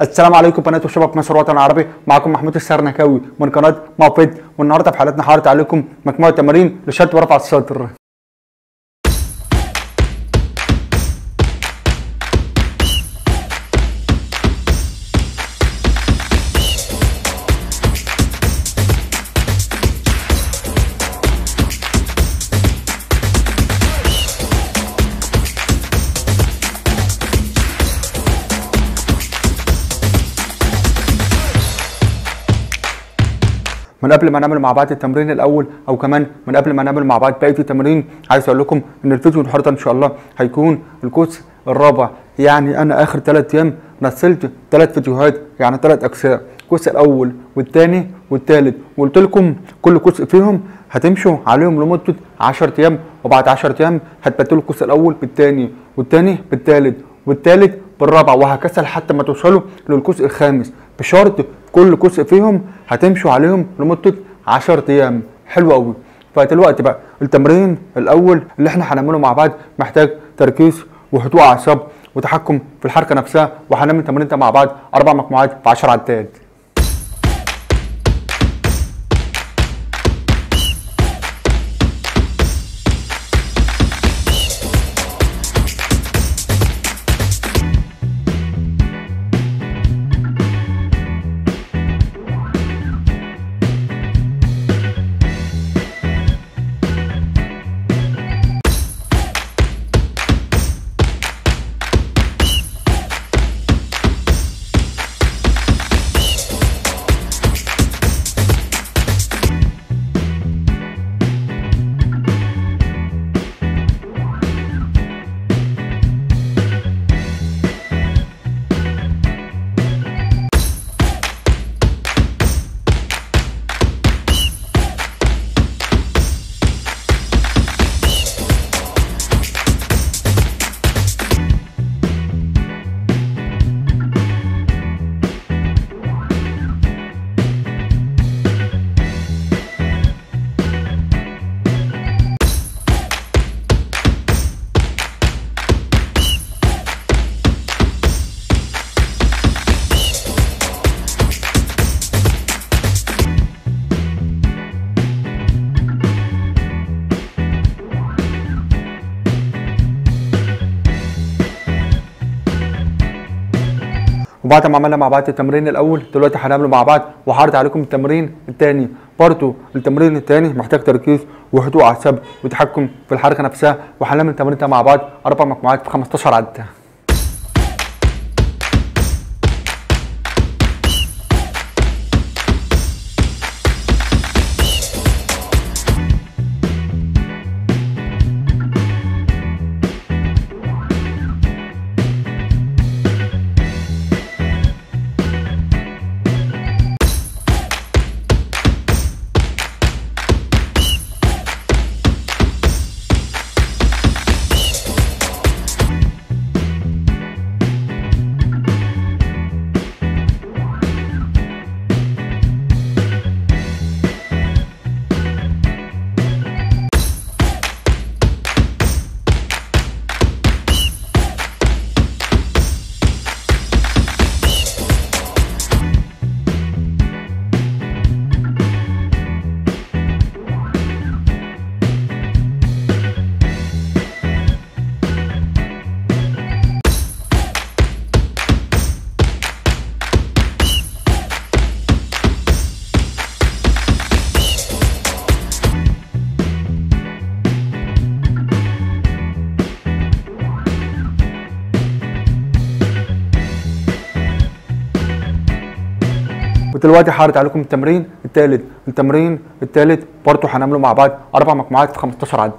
السلام عليكم بنات وشباب مصر الوطن العربي. معكم محمود السرنكاوي من قناة موفد والنهاردة في حلقتنا هعرض عليكم مجموعة تمارين لشد ورفع الصدر. من قبل ما نعمل مع بعض التمرين الأول أو كمان من قبل ما نعمل مع بعض بقية التمارين عايز أقول لكم إن الفيديو النهارده إن شاء الله هيكون الكورس الرابع. يعني أنا آخر ثلاث أيام نزلت ثلاث فيديوهات يعني ثلاث أجزاء الكورس الأول والثاني والثالث وقلت لكم كل كورس فيهم هتمشوا عليهم لمدة 10 أيام وبعد 10 أيام هتبدلوا الكورس الأول بالثاني والثاني بالثالث والثالث بالرابع وهكذا لحتى ما توصلوا للكورس الخامس. بشرط كل كورس فيهم هتمشوا عليهم لمدة 10 أيام. حلو قوي فدلوقتي بقى التمرين الأول اللي إحنا هنعمله مع بعض محتاج تركيز وهدوء أعصاب وتحكم في الحركة نفسها وهنعمل تمرين مع بعض أربع مجموعات في 10 عدات. وبعد ما عملنا مع بعض التمرين الأول دلوقتي هنعمله مع بعض وهعرض عليكم التمرين الثاني برضه التمرين الثاني محتاج تركيز وهدوء أعصاب وتحكم في الحركة نفسها وهنعمل التمرين ده مع بعض أربع مجموعات في 15 عده ودلوقتي هعرض عليكم التمرين الثالث التمرين الثالث برضه هنعمله مع بعض. أربع مجموعات في 15 عده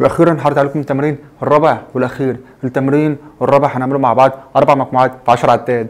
وأخيرا هعرض عليكم التمرين الرابع والأخير. التمرين الرابع هنعمله مع بعض أربع مجموعات في 10 عدات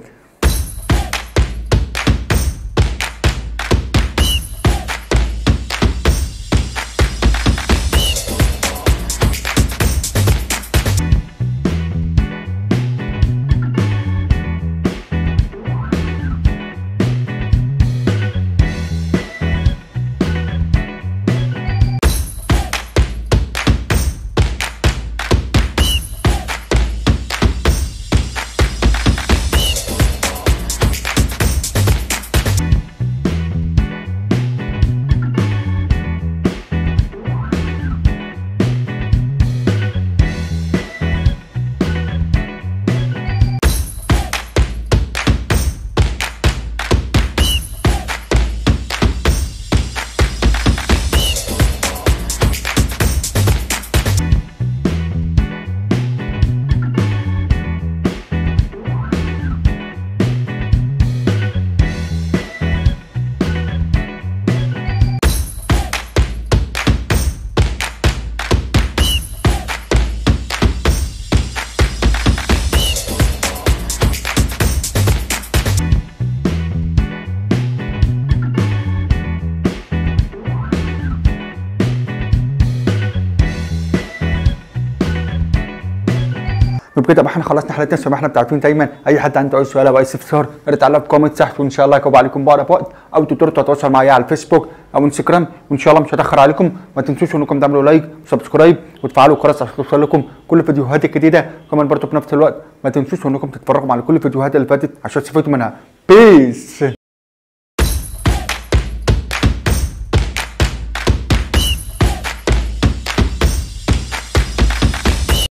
وبكده بقى إحنا خلصنا حلقتنا زي ما إحنا بتعرفين دايما. أي حد عنده أي سؤال أو أي استفسار يرد في comment تحت وإن شاء الله هجاوب عليكم بأقرب وقت. أو تقدروا تتواصلوا معايا على الفيسبوك أو إنستجرام وإن شاء الله مش هتأخر عليكم. ما تنسوش إنكم تعملوا like و subscribe وتفعلوا الجرس عشان توصل لكم كل الفيديوهات الجديدة. كمان برضه في نفس الوقت ما تنسوش إنكم تتفرجوا على كل الفيديوهات اللي فاتت عشان تستفيدوا منها. peace